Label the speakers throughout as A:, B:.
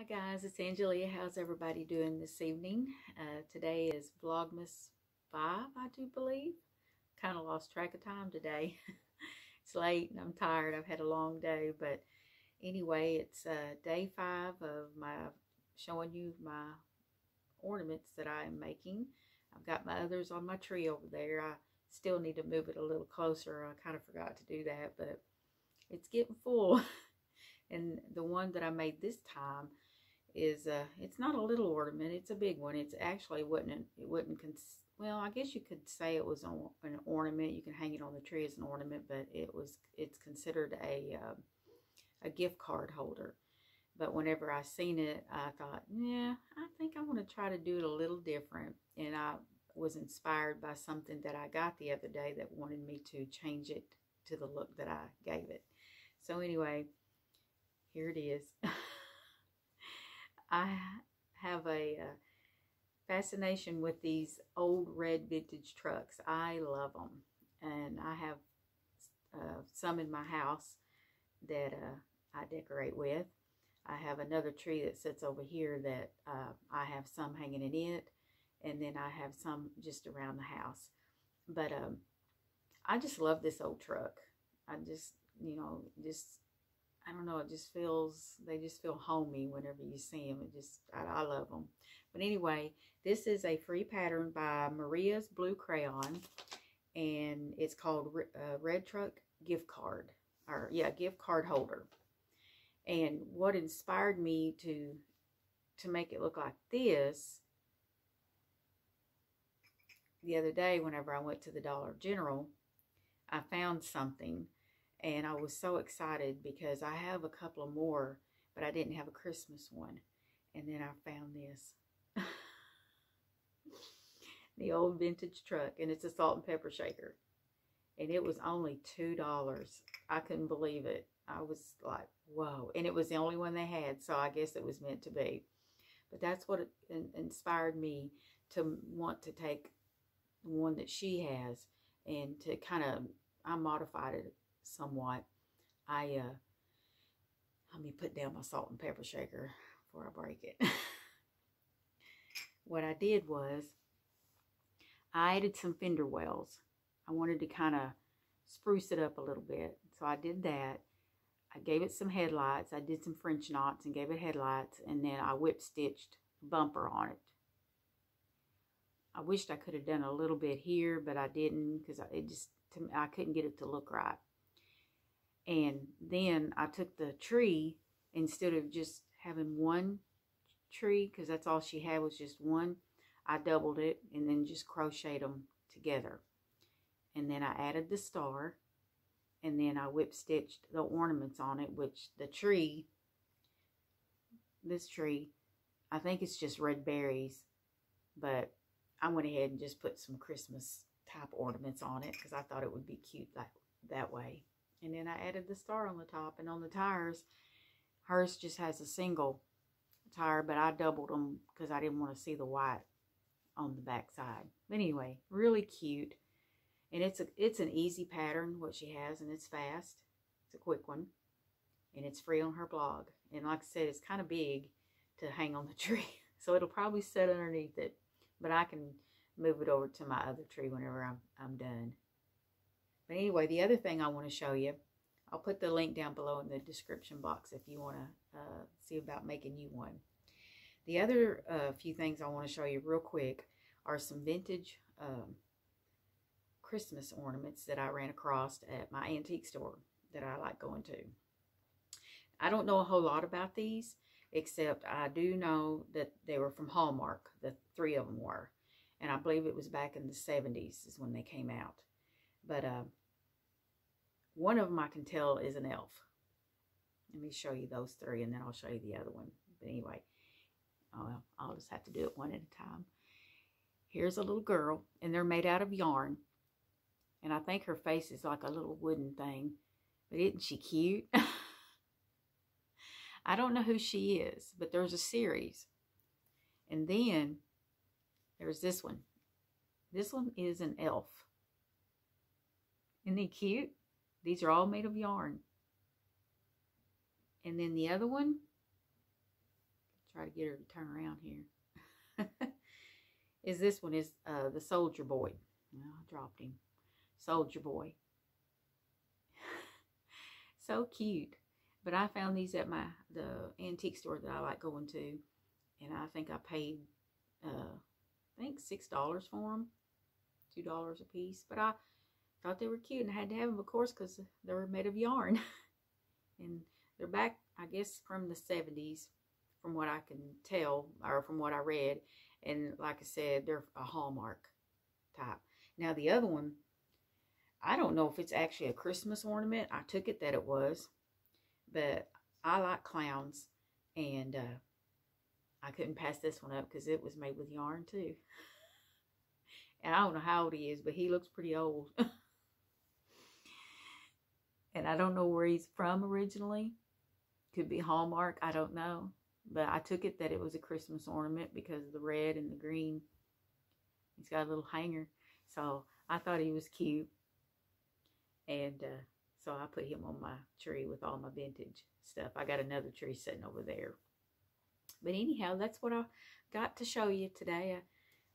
A: Hi guys, it's Angelia. How's everybody doing this evening? Uh, today is Vlogmas 5, I do believe. Kind of lost track of time today. it's late and I'm tired. I've had a long day, but anyway, it's uh, day 5 of my showing you my ornaments that I am making. I've got my others on my tree over there. I still need to move it a little closer. I kind of forgot to do that, but it's getting full. and the one that I made this time is uh it's not a little ornament it's a big one. It's actually wouldn't it wouldn't well i guess you could say it was an ornament. You can hang it on the tree as an ornament but it was it's considered a uh, a gift card holder. But whenever i seen it i thought yeah i think i want to try to do it a little different. And i was inspired by something that i got the other day that wanted me to change it to the look that i gave it. So anyway here it is I have a uh, fascination with these old red vintage trucks. I love them. And I have uh, some in my house that uh, I decorate with. I have another tree that sits over here that uh, I have some hanging in it. And then I have some just around the house. But um, I just love this old truck. I just, you know, just I don't know, it just feels, they just feel homey whenever you see them. It just, I, I love them. But anyway, this is a free pattern by Maria's Blue Crayon. And it's called uh, Red Truck Gift Card. Or, yeah, gift card holder. And what inspired me to, to make it look like this, the other day whenever I went to the Dollar General, I found something and I was so excited because I have a couple of more, but I didn't have a Christmas one. And then I found this. the old vintage truck. And it's a salt and pepper shaker. And it was only $2. I couldn't believe it. I was like, whoa. And it was the only one they had. So I guess it was meant to be. But that's what inspired me to want to take one that she has and to kind of, I modified it somewhat. I, uh, let me put down my salt and pepper shaker before I break it. what I did was I added some fender wells. I wanted to kind of spruce it up a little bit. So I did that. I gave it some headlights. I did some French knots and gave it headlights. And then I whip stitched bumper on it. I wished I could have done a little bit here, but I didn't because it just, I couldn't get it to look right. And then I took the tree, instead of just having one tree, because that's all she had was just one, I doubled it and then just crocheted them together. And then I added the star, and then I whip stitched the ornaments on it, which the tree, this tree, I think it's just red berries, but I went ahead and just put some Christmas type ornaments on it because I thought it would be cute that, that way. And then I added the star on the top. And on the tires, hers just has a single tire, but I doubled them because I didn't want to see the white on the back side. But anyway, really cute. And it's a it's an easy pattern, what she has, and it's fast. It's a quick one. And it's free on her blog. And like I said, it's kind of big to hang on the tree. So it'll probably sit underneath it. But I can move it over to my other tree whenever I'm, I'm done. But anyway, the other thing I want to show you, I'll put the link down below in the description box if you want to uh, see about making you one. The other uh, few things I want to show you real quick are some vintage um, Christmas ornaments that I ran across at my antique store that I like going to. I don't know a whole lot about these, except I do know that they were from Hallmark, the three of them were. And I believe it was back in the 70s is when they came out. But uh, one of them I can tell is an elf. Let me show you those three and then I'll show you the other one. But anyway, oh, I'll just have to do it one at a time. Here's a little girl and they're made out of yarn. And I think her face is like a little wooden thing. But isn't she cute? I don't know who she is, but there's a series. And then there's this one. This one is an elf. Isn't he cute? These are all made of yarn. And then the other one, try to get her to turn around here. is this one is uh, the Soldier Boy. I dropped him. Soldier Boy. so cute. But I found these at my the antique store that I like going to, and I think I paid, uh, I think six dollars for them, two dollars a piece. But I thought they were cute, and I had to have them, of course, because they were made of yarn, and they're back, I guess, from the seventies, from what I can tell, or from what I read. And like I said, they're a Hallmark type. Now the other one, I don't know if it's actually a Christmas ornament. I took it that it was but I like clowns, and uh, I couldn't pass this one up because it was made with yarn too. and I don't know how old he is, but he looks pretty old. and I don't know where he's from originally. Could be Hallmark, I don't know. But I took it that it was a Christmas ornament because of the red and the green. He's got a little hanger. So I thought he was cute. And uh, so I put him on my tree with all my vintage stuff. I got another tree sitting over there. But anyhow, that's what I got to show you today.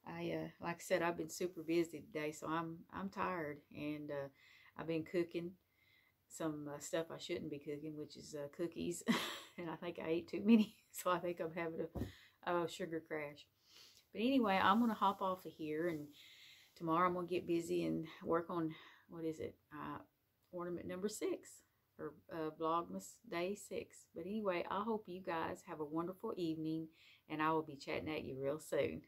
A: I, I uh, like I said, I've been super busy today, so I'm I'm tired, and uh, I've been cooking some uh, stuff I shouldn't be cooking, which is uh, cookies, and I think I ate too many, so I think I'm having a, a sugar crash. But anyway, I'm gonna hop off of here, and tomorrow I'm gonna get busy and work on what is it? Uh, ornament number six for uh, Vlogmas Day 6. But anyway, I hope you guys have a wonderful evening, and I will be chatting at you real soon.